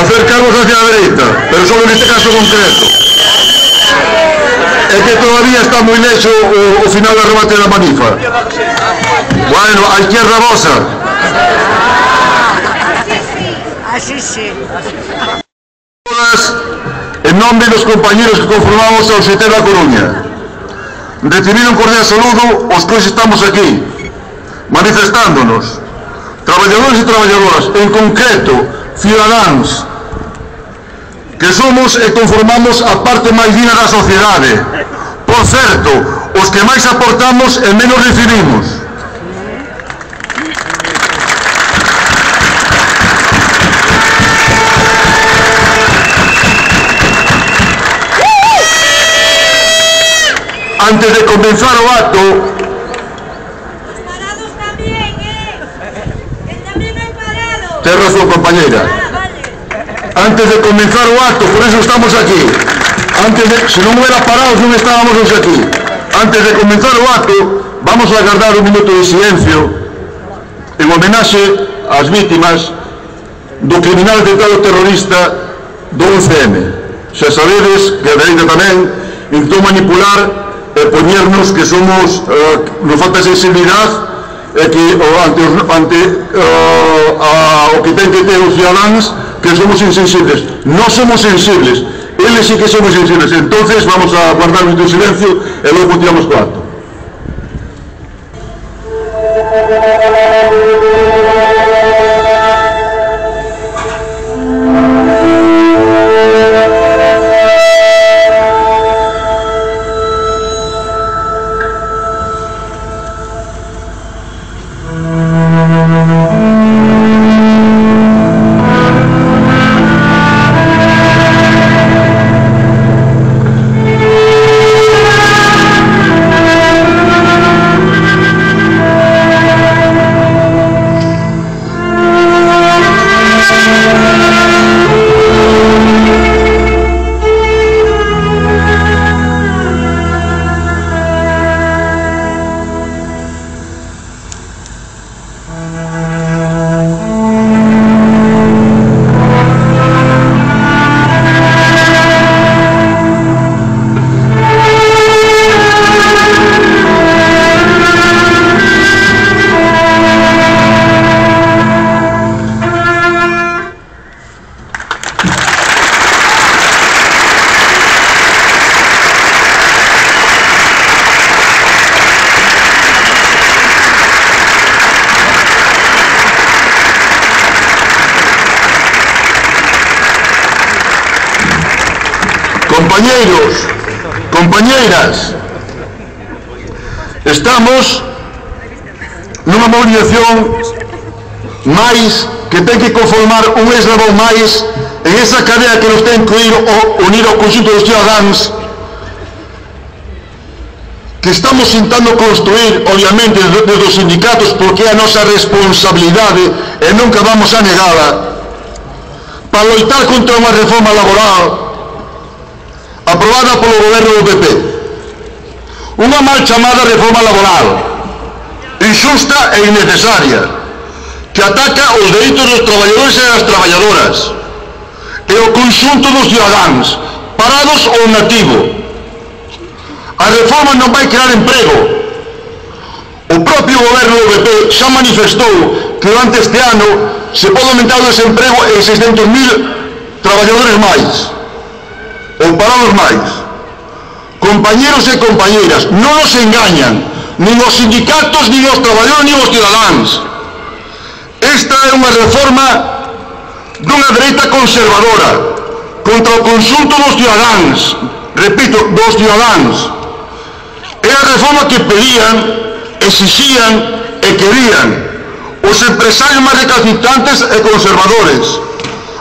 Acercamos hacia a derecha, pero solo este caso concreto. Es que todavía está moi lexo eh, o, o final de remate da manifa. Bueno, a izquierda vosa. Ah, Así sí. En nombre dos compañeros que conformamos a Oxeté da Coruña. Recibir un cordial saludo os que hoxe estamos aquí, manifestándonos, traballadores e traballadoras, en concreto, cidadáns, que somos e conformamos a parte máis digna da sociedade. Por certo, os que máis aportamos e menos recibimos. Antes de comenzar o acto, Ten razón, compañeira. Antes de comenzar o acto, por eso estamos aquí. Antes de, se non hubiera parado, non estábamos aquí. Antes de comenzar o acto, vamos a agardar un minuto de silencio en homenaxe ás vítimas do criminal atentado terrorista do 11M. Xa sabedes que a dereita tamén intentou manipular e poñernos que somos, eh, nos falta sensibilidade é que o, ante, os, ante eh, a, o que ten que ter os cidadáns que somos insensibles. Non somos sensibles. Eles sí que somos sensibles. Entonces vamos a guardarnos de silencio e logo tiramos co acto. compañeiros, compañeiras, estamos nunha movilización máis que ten que conformar un eslabón máis en esa cadea que nos ten que unir o, unir ao conjunto dos cidadáns que estamos intentando construir, obviamente, desde, desde os sindicatos, porque é a nosa responsabilidade e nunca vamos a negala, para loitar contra unha reforma laboral aprobada polo goberno do PP. Unha mal chamada reforma laboral, injusta e innecesaria, que ataca os dereitos dos traballadores e das traballadoras, e o conxunto dos cidadáns, parados ou nativo. A reforma non vai crear emprego. O propio goberno do PP xa manifestou que durante este ano se pode aumentar o desemprego en 600.000 traballadores máis. Ou parados máis. Compañeros e compañeiras, non nos engañan, nin os sindicatos, nin os traballadores, nin os cidadáns. Esta é unha reforma dunha dereita conservadora contra o consulto dos cidadáns, repito, dos cidadáns. É a reforma que pedían, exixían e querían os empresarios máis recalcitrantes e conservadores,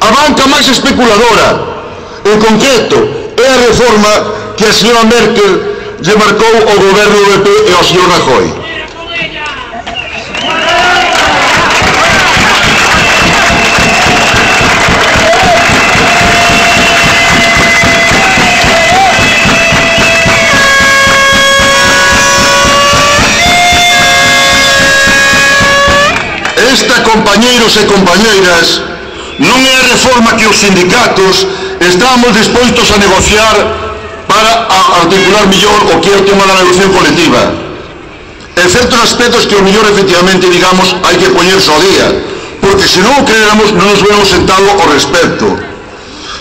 a banca máis especuladora, En concreto, é a reforma que a señora Merkel lle marcou o goberno do PP e ao señor Rajoy. Esta, compañeiros e compañeiras, non é a reforma que os sindicatos estamos dispostos a negociar para articular millón o que é o tema da negociación colectiva. En certos aspectos que o mellor efectivamente, digamos, hai que poñerse ao día, porque se non o creéramos non nos hubiéramos sentado ao respecto.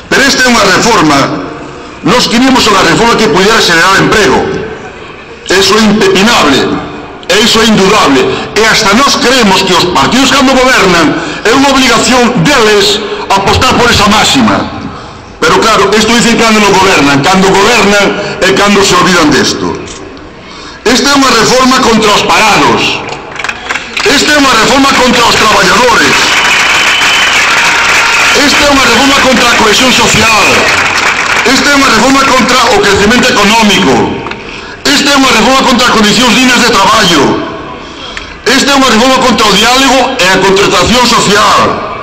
Pero esta é unha reforma, nos queríamos unha reforma que pudiera generar emprego. Eso é impepinable. E iso é indudable. E hasta nós creemos que os partidos que non gobernan é unha obligación deles apostar por esa máxima. Pero claro, isto dicen cando non gobernan, cando gobernan e cando se olvidan desto. Esta é unha reforma contra os parados. Esta é unha reforma contra os traballadores. Esta é unha reforma contra a cohesión social. Esta é unha reforma contra o crecimento económico. Esta é unha reforma contra condicións dignas de traballo. Esta é unha reforma contra o diálogo e a contratación social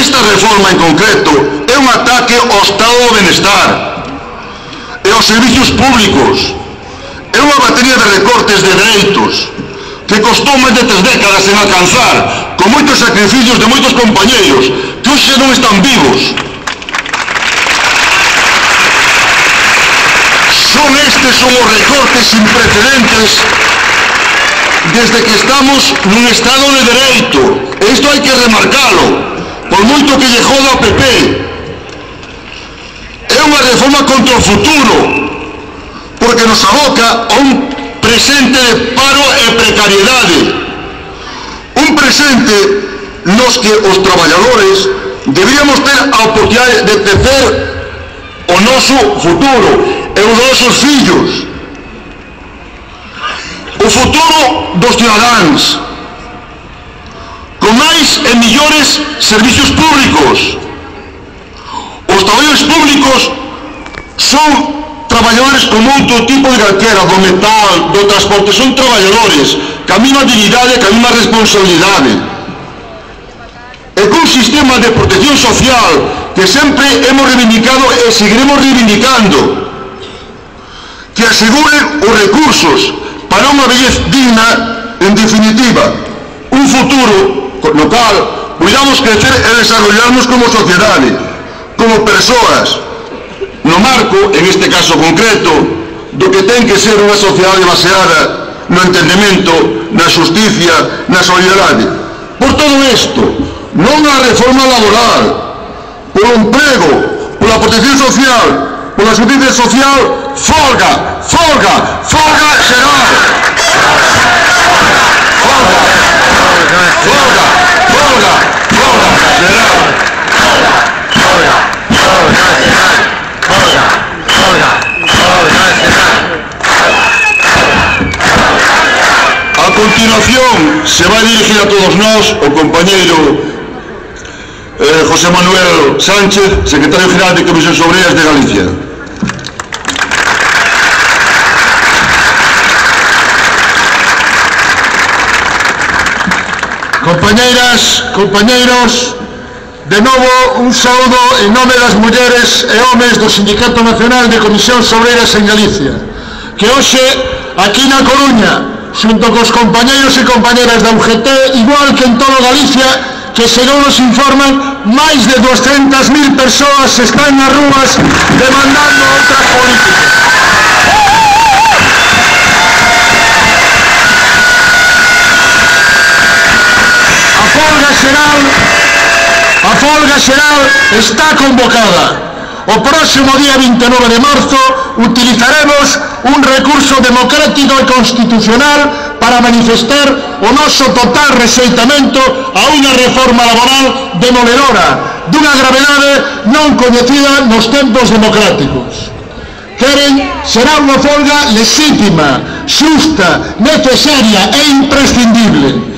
esta reforma en concreto é un ataque ao estado do benestar e aos servicios públicos é unha batería de recortes de dereitos que costou máis de tres décadas en alcanzar con moitos sacrificios de moitos compañeiros que hoxe non están vivos son estes son os recortes sin precedentes desde que estamos nun estado de dereito. Isto hai que remarcalo. Por moito que lle joda ao PP. É unha reforma contra o futuro, porque nos aboca a un presente de paro e precariedade. Un presente nos que os traballadores deberíamos ter a oportunidade de tecer o noso futuro e os nosos fillos. O futuro dos cidadáns con máis e millores servicios públicos. Os traballadores públicos son traballadores como outro tipo de calquera, do metal, do transporte, son traballadores, que a mesma dignidade, que a mesma responsabilidade. E cun sistema de protección social que sempre hemos reivindicado e seguiremos reivindicando, que asegure os recursos para unha vellez digna, en definitiva, un futuro local, cuidamos crecer e desarrollarnos como sociedade, como persoas, no marco, en este caso concreto, do que ten que ser unha sociedade baseada no entendimento, na justicia, na solidaridade. Por todo isto, non a reforma laboral, por emprego, pola protección social, pola justicia social, folga, folga, folga xeral. Folga, folga continuación se vai dirigir a todos nós o compañeiro eh, José Manuel Sánchez, secretario general de Comisión Obreras de Galicia. Compañeiras, compañeiros, de novo un saúdo en nome das mulleres e homes do Sindicato Nacional de Comisións Obreiras en Galicia, que hoxe, aquí na Coruña, xunto cos compañeiros e compañeras da UGT, igual que en todo Galicia, que según nos informan, máis de 200.000 persoas están nas rúas demandando outras políticas. Xeral está convocada. O próximo día 29 de marzo utilizaremos un recurso democrático e constitucional para manifestar o noso total rexeitamento a unha reforma laboral demoledora dunha gravedade non coñecida nos tempos democráticos. Queren será unha folga lexítima, xusta, necesaria e imprescindible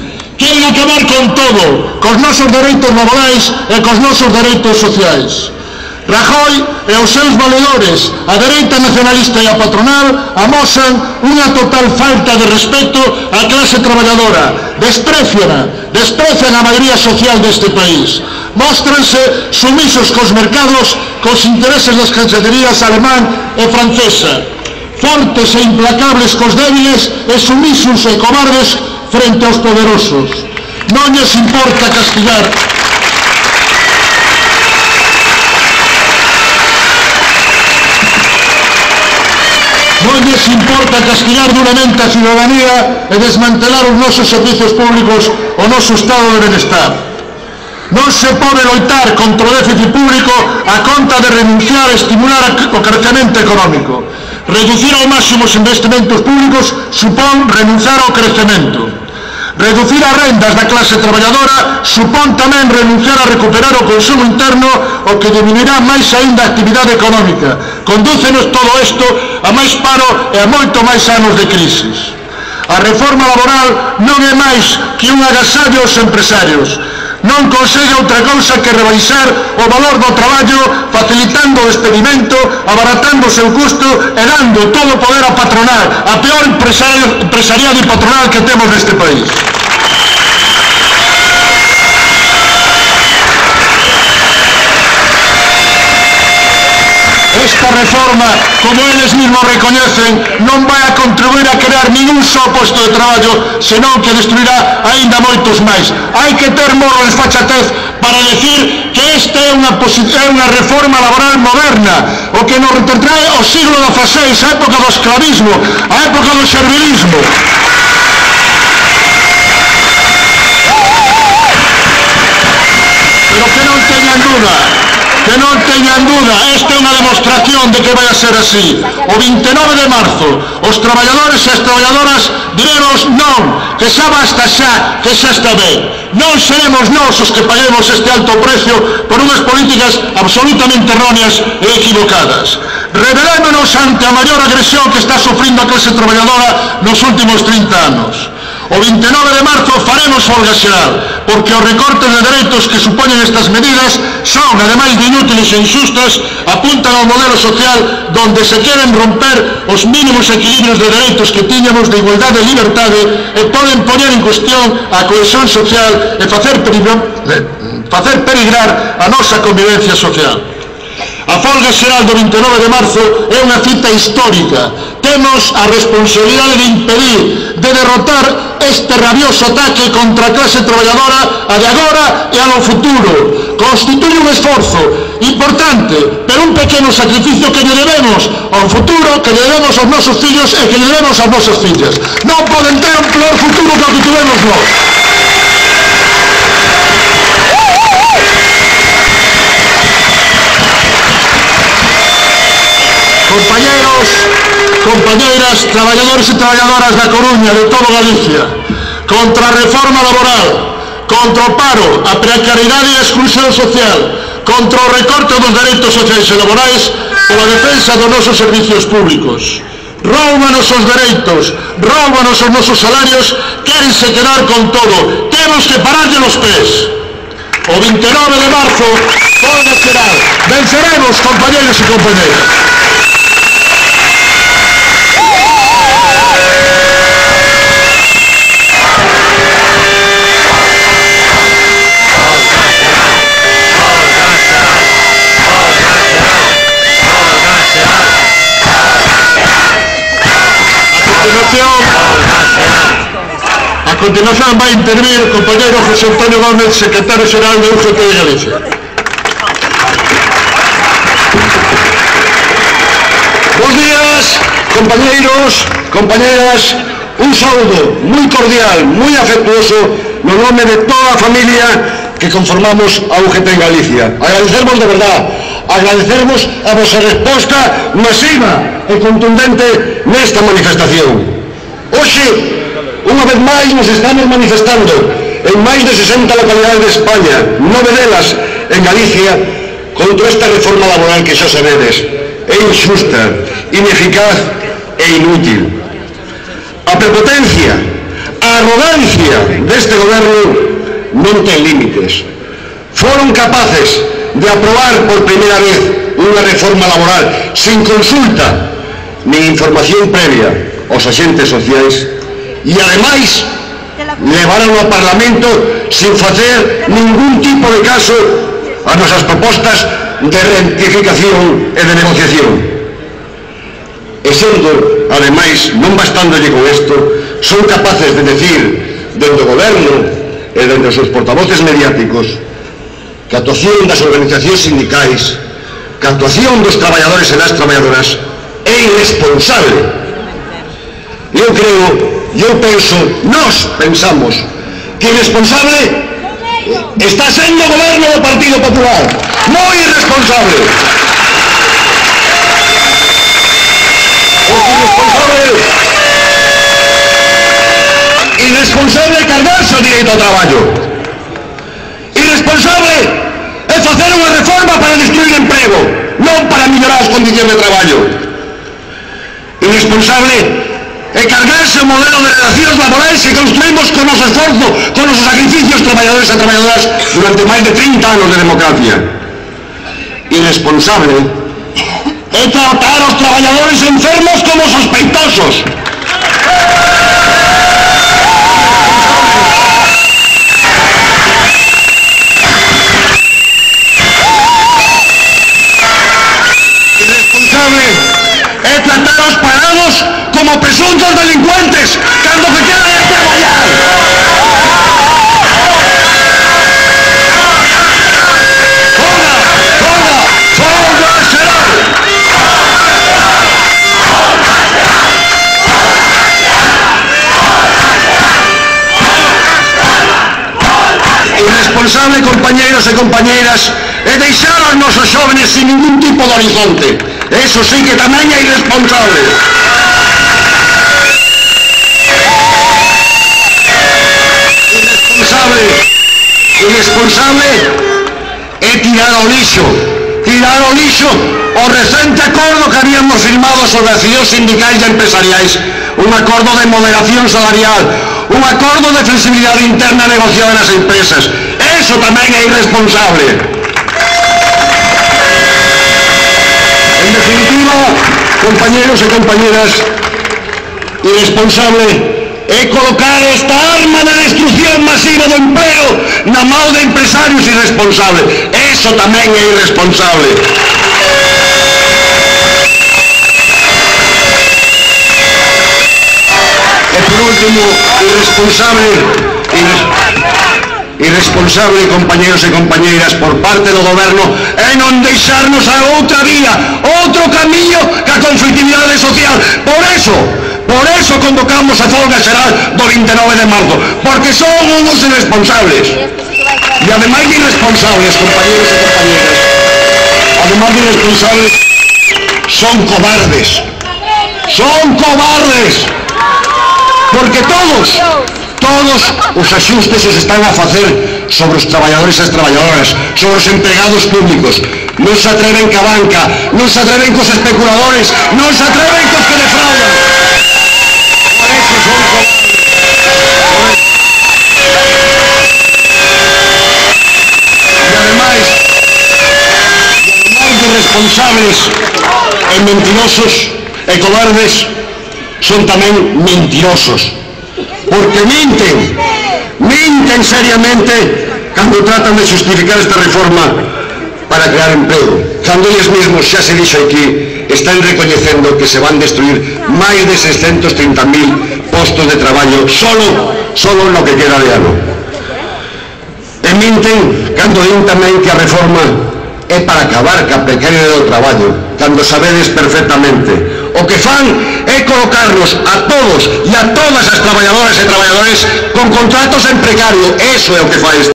queren acabar con todo, cos nosos dereitos laborais e cos nosos dereitos sociais. Rajoy e os seus valedores, a dereita nacionalista e a patronal, amosan unha total falta de respeto á clase traballadora, Despreciana, desprecian a maioría social deste país, mostranse sumisos cos mercados, cos intereses das cancelerías alemán e francesa, fortes e implacables cos débiles e sumisos e cobardes frente aos poderosos. Non nos importa castigar Non nos importa castigar duramente a ciudadanía e desmantelar os nosos servizos públicos o noso estado de benestar. Non se pode loitar contra o déficit público a conta de renunciar a estimular o crecemento económico. Reducir ao máximo os investimentos públicos supón renunciar ao crecemento. Reducir as rendas da clase traballadora supón tamén renunciar a recuperar o consumo interno o que diminuirá máis aínda a actividade económica. Condúcenos todo isto a máis paro e a moito máis anos de crisis. A reforma laboral non é máis que un agasallo aos empresarios, non consegue outra cousa que rebaixar o valor do traballo facilitando o despedimento, abaratando o seu custo e dando todo o poder a patronal, a peor empresaria, empresarial e patronal que temos neste país. reforma, como eles mesmos recoñecen, non vai a contribuir a crear ningún só posto de traballo, senón que destruirá aínda moitos máis. Hai que ter morro e fachatez para decir que esta é unha, é unha reforma laboral moderna, o que nos retrotrae ao siglo XVI, a época do esclavismo, a época do servilismo. Pero que non teñan duda, Que non teñan duda, esta é unha demostración de que vai a ser así. O 29 de marzo, os traballadores e as traballadoras diremos non, que xa basta xa, que xa está ben. Non seremos nós os que paguemos este alto precio por unhas políticas absolutamente erróneas e equivocadas. Revelémonos ante a maior agresión que está sofrindo a clase traballadora nos últimos 30 anos. O 29 de marzo faremos folga xeral, porque os recortes de dereitos que supoñen estas medidas son, ademais de inútiles e injustas, apuntan ao modelo social donde se queren romper os mínimos equilibrios de dereitos que tiñamos de igualdade e libertade e poden poñer en cuestión a cohesión social e facer, perigro, facer perigrar a nosa convivencia social. A folga xeral do 29 de marzo é unha cita histórica temos a responsabilidade de impedir, de derrotar este rabioso ataque contra a clase traballadora a de agora e a no futuro. Constituye un esforzo importante, pero un pequeno sacrificio que lle debemos ao futuro, que lle debemos aos nosos fillos e que lle debemos ás nosas fillas. Non poden ter un peor futuro que o que tivemos nós. compañeros compañeiras, traballadores e traballadoras da Coruña, de todo Galicia, contra a reforma laboral, contra o paro, a precariedade e a exclusión social, contra o recorte dos dereitos sociais e laborais, pola defensa dos nosos servicios públicos. Roubanos os dereitos, roubanos os nosos salarios, querense quedar con todo, temos que pararlle os pés. O 29 de marzo, pola xeral. Venceremos, compañeros e compañeras. Nación. A continuación vai intervir o compañero José Antonio Gómez, secretario xeral de UGT de Galicia. Bos días, compañeiros, compañeras, un saúdo moi cordial, moi afectuoso no nome de toda a familia que conformamos a UGT en Galicia. Agradecervos de verdad, agradecervos a vosa resposta masiva e contundente nesta manifestación. Hoxe, unha vez máis nos estamos manifestando en máis de 60 localidades de España, nove delas en Galicia, contra esta reforma laboral que xa sabedes, é injusta, ineficaz e inútil. A prepotencia, a arrogancia deste goberno non ten límites. Foron capaces de aprobar por primeira vez unha reforma laboral sin consulta ni información previa os axentes sociais e ademais levaron ao Parlamento sin facer ningún tipo de caso a nosas propostas de rectificación e de negociación. E sendo, ademais, non bastándolle con isto, son capaces de decir dentro do goberno e dentro dos seus portavoces mediáticos que a actuación das organizacións sindicais, que a actuación dos traballadores e das traballadoras é irresponsable eu creo, eu penso, nós pensamos que irresponsable está sendo o goberno do Partido Popular. Moi irresponsable. Porque irresponsable irresponsable é cargarse o direito ao traballo. Irresponsable é facer unha reforma para destruir emprego, non para mellorar as condicións de traballo. Irresponsable encargarse o modelo de relacións laborais que construímos con noso esforzo, con nosos sacrificios traballadores e traballadoras durante máis de 30 anos de democracia. Irresponsable é tratar os traballadores enfermos como sospeitosos. compañeros e compañeiras e deixar aos nosos xóvenes sin ningún tipo de horizonte. Eso sí que tamén é irresponsable. Irresponsable. Irresponsable é tirar ao lixo. Tirar ao lixo o recente acordo que habíamos firmado sobre as cidades sindicais e empresariais. Un acordo de moderación salarial, un acordo de flexibilidade interna negociada nas empresas, eso tamén é irresponsable. En definitiva, compañeros e compañeras, irresponsable é colocar esta arma da destrucción masiva do empleo na mão de empresarios irresponsables. Eso tamén é irresponsable. E por último, irresponsable... Irres irresponsable, compañeros e compañeiras, por parte do goberno, é non deixarnos a outra vía, outro camiño que a conflictividade social. Por eso, por eso convocamos a folga xeral do 29 de marzo, porque son unos irresponsables. E ademais de irresponsables, compañeros e compañeras, ademais de irresponsables, son cobardes. Son cobardes. Porque todos, Todos os axustes os están a facer sobre os traballadores e as traballadoras, sobre os empregados públicos. Non se atreven ca banca, non se atreven cos especuladores, non se atreven cos que defraudan. Por eso son cobardes. E ademais, ademais de responsables e mentirosos e cobardes, son tamén mentirosos porque minten, minten seriamente cando tratan de justificar esta reforma para crear emprego. Cando eles mesmos, xa se dixo aquí, están recoñecendo que se van destruir máis de 630.000 postos de traballo solo, solo no que queda de ano. E minten cando din tamén que a reforma é para acabar ca precariedade do traballo, cando sabedes perfectamente o que fan é colocarnos a todos e a todas as traballadoras e traballadores con contratos en precario. Eso é o que fai este.